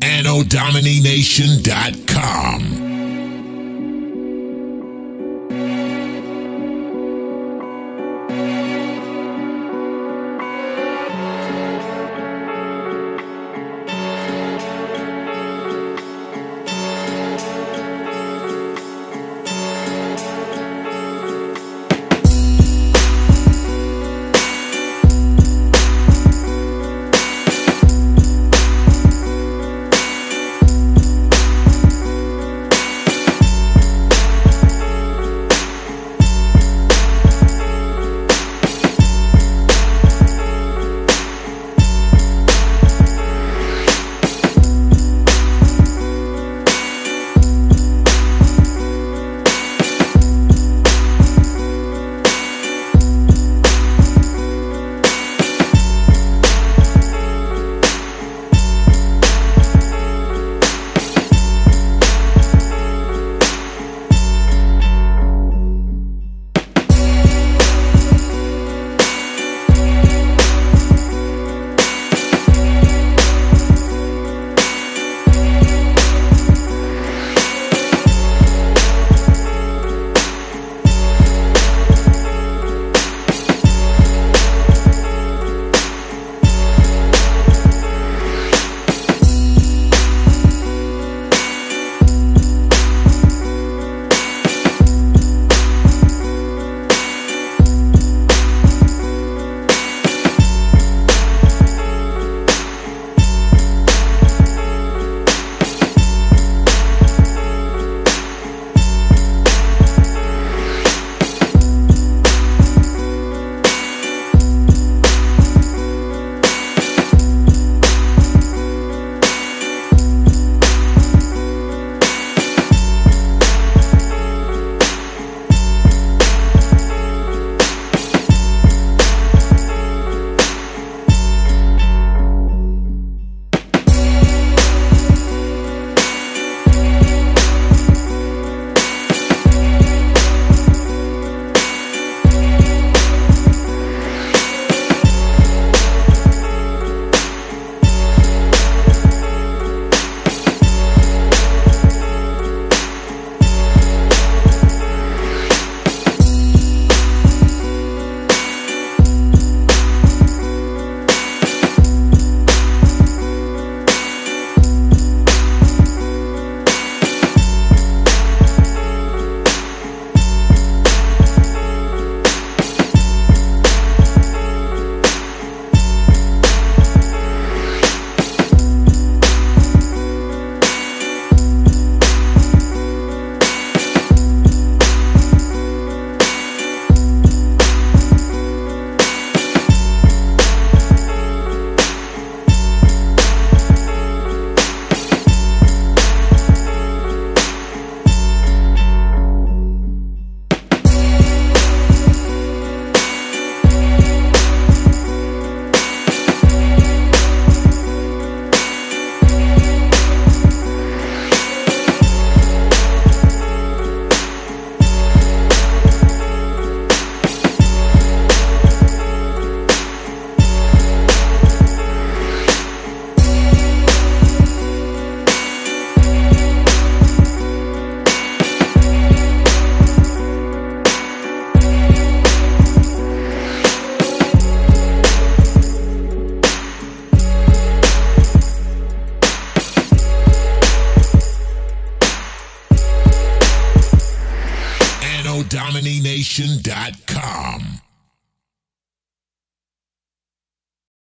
AnnoDomination.com. AnnoDomination.com.